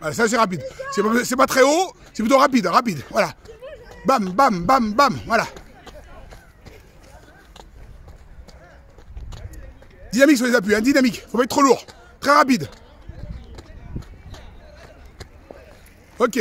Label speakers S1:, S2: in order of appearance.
S1: Voilà, ça c'est rapide. C'est pas, pas très haut, c'est plutôt rapide, rapide. Voilà. Bam, bam, bam, bam. Voilà. Dynamique sur les appuis, hein, dynamique. Faut pas être trop lourd. Très rapide. Ok.